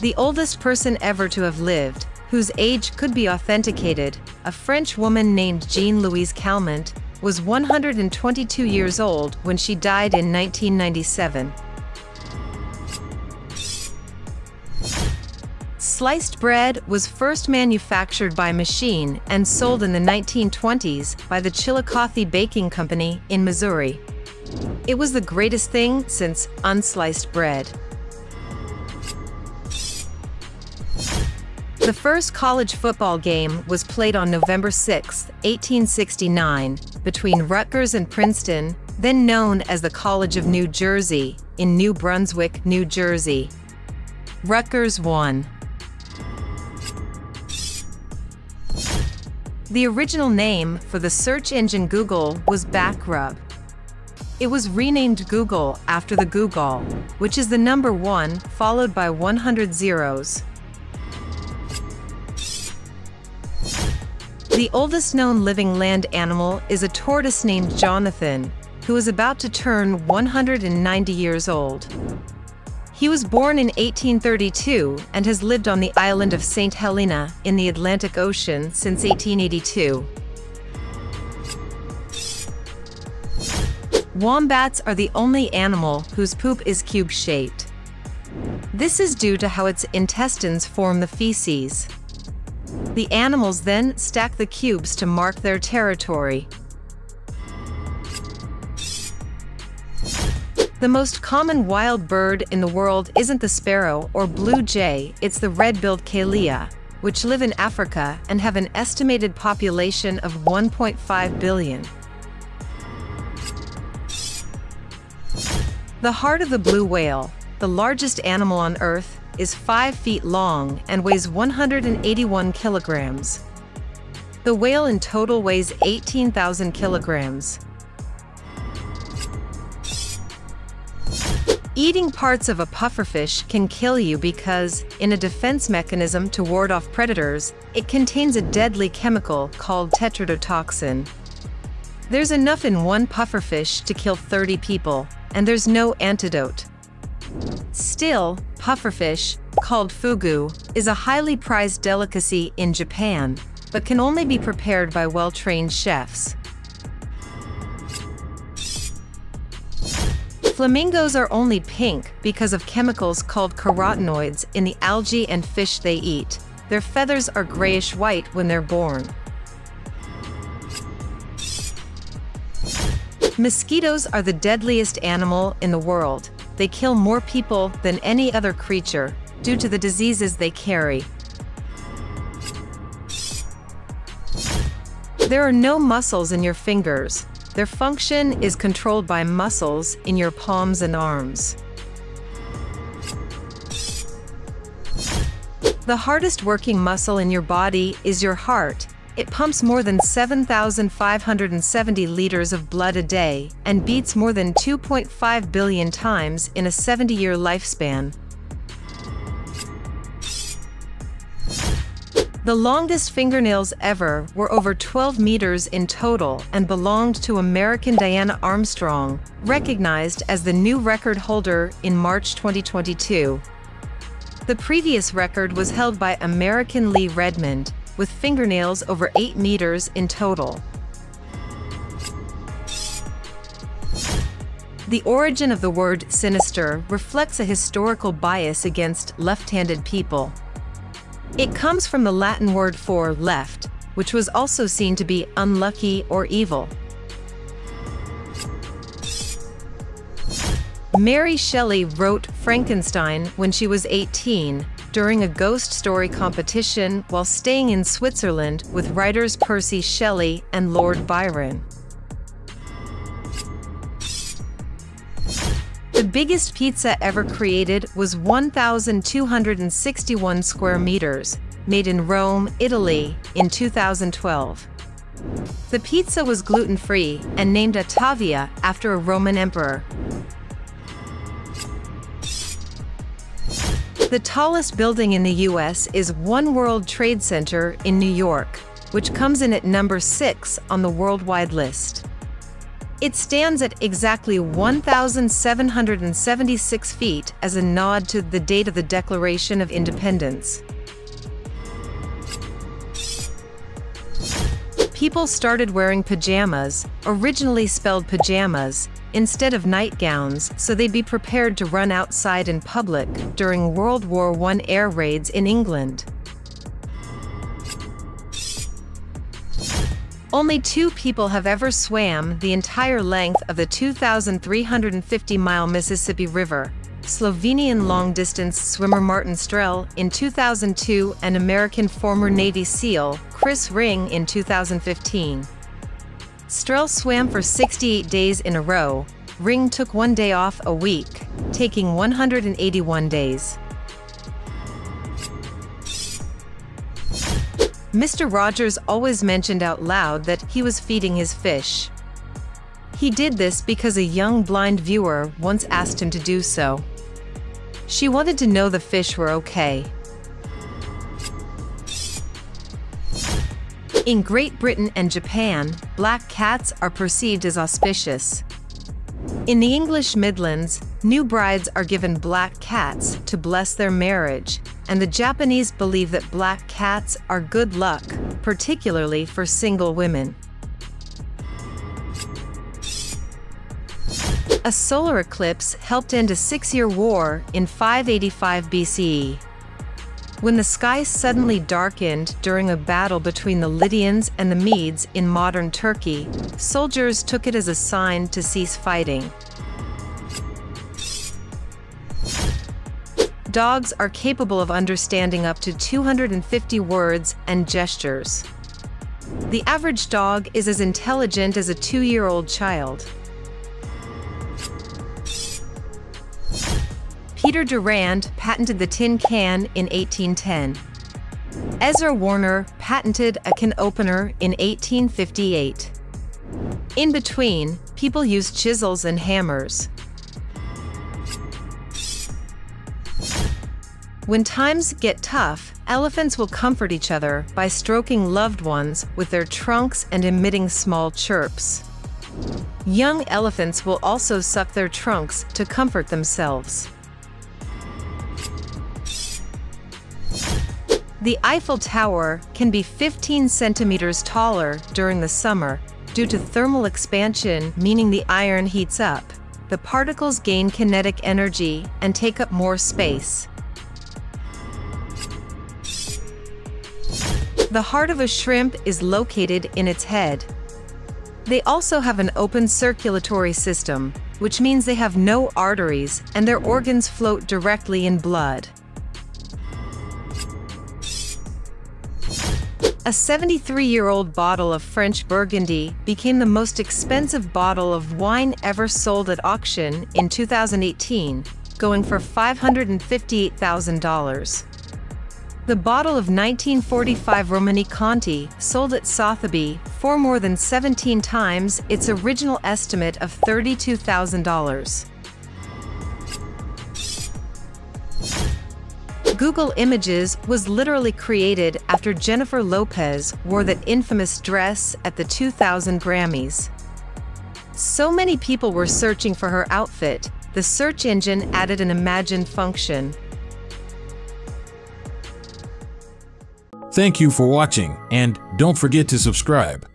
The oldest person ever to have lived, whose age could be authenticated, a French woman named Jeanne Louise Calment, was 122 years old when she died in 1997. Sliced bread was first manufactured by machine and sold in the 1920s by the Chillicothe Baking Company in Missouri. It was the greatest thing since unsliced bread. The first college football game was played on November 6, 1869, between Rutgers and Princeton, then known as the College of New Jersey, in New Brunswick, New Jersey. Rutgers won. The original name for the search engine Google was Backrub. It was renamed Google after the Googol, which is the number one followed by 100 zeros. The oldest known living land animal is a tortoise named Jonathan, who is about to turn 190 years old. He was born in 1832 and has lived on the island of St. Helena in the Atlantic Ocean since 1882. Wombats are the only animal whose poop is cube-shaped. This is due to how its intestines form the feces. The animals then stack the cubes to mark their territory. The most common wild bird in the world isn't the sparrow or blue jay, it's the red-billed quelea, which live in Africa and have an estimated population of 1.5 billion. The heart of the blue whale, the largest animal on Earth, is 5 feet long and weighs 181 kilograms. The whale in total weighs 18,000 kilograms. Eating parts of a pufferfish can kill you because, in a defense mechanism to ward off predators, it contains a deadly chemical called tetrodotoxin. There's enough in one pufferfish to kill 30 people, and there's no antidote. Still, pufferfish, called fugu, is a highly prized delicacy in Japan, but can only be prepared by well-trained chefs. Flamingos are only pink because of chemicals called carotenoids in the algae and fish they eat. Their feathers are grayish-white when they're born. Mosquitoes are the deadliest animal in the world. They kill more people than any other creature due to the diseases they carry. There are no muscles in your fingers. Their function is controlled by muscles in your palms and arms. The hardest working muscle in your body is your heart. It pumps more than 7,570 liters of blood a day and beats more than 2.5 billion times in a 70-year lifespan. The longest fingernails ever were over 12 meters in total and belonged to American Diana Armstrong, recognized as the new record holder in March 2022. The previous record was held by American Lee Redmond, with fingernails over 8 meters in total. The origin of the word sinister reflects a historical bias against left-handed people. It comes from the Latin word for left, which was also seen to be unlucky or evil. Mary Shelley wrote Frankenstein when she was 18 during a ghost story competition while staying in Switzerland with writers Percy Shelley and Lord Byron. The biggest pizza ever created was 1,261 square meters, made in Rome, Italy, in 2012. The pizza was gluten-free and named Ottavia after a Roman emperor. The tallest building in the U.S. is One World Trade Center in New York, which comes in at number 6 on the worldwide list. It stands at exactly 1,776 feet as a nod to the date of the Declaration of Independence. People started wearing pajamas, originally spelled pajamas, instead of nightgowns so they'd be prepared to run outside in public during World War I air raids in England. Only two people have ever swam the entire length of the 2,350-mile Mississippi River, Slovenian long-distance swimmer Martin Strel in 2002 and American former Navy SEAL Chris Ring in 2015. Strel swam for 68 days in a row, Ring took one day off a week, taking 181 days. Mr. Rogers always mentioned out loud that he was feeding his fish. He did this because a young blind viewer once asked him to do so. She wanted to know the fish were okay. In Great Britain and Japan, black cats are perceived as auspicious. In the English Midlands, new brides are given black cats to bless their marriage, and the Japanese believe that black cats are good luck, particularly for single women. A solar eclipse helped end a six-year war in 585 BCE. When the sky suddenly darkened during a battle between the Lydians and the Medes in modern Turkey, soldiers took it as a sign to cease fighting. dogs are capable of understanding up to 250 words and gestures. The average dog is as intelligent as a two-year-old child. Peter Durand patented the tin can in 1810. Ezra Warner patented a can opener in 1858. In between, people used chisels and hammers. When times get tough, elephants will comfort each other by stroking loved ones with their trunks and emitting small chirps. Young elephants will also suck their trunks to comfort themselves. The Eiffel Tower can be 15 centimeters taller during the summer due to thermal expansion, meaning the iron heats up. The particles gain kinetic energy and take up more space. The heart of a shrimp is located in its head. They also have an open circulatory system, which means they have no arteries and their organs float directly in blood. A 73-year-old bottle of French Burgundy became the most expensive bottle of wine ever sold at auction in 2018, going for $558,000. The bottle of 1945 Romanée-Conti sold at Sotheby for more than 17 times its original estimate of $32,000. Google Images was literally created after Jennifer Lopez wore that infamous dress at the 2000 Grammys. So many people were searching for her outfit, the search engine added an Imagine function, Thank you for watching, and don't forget to subscribe.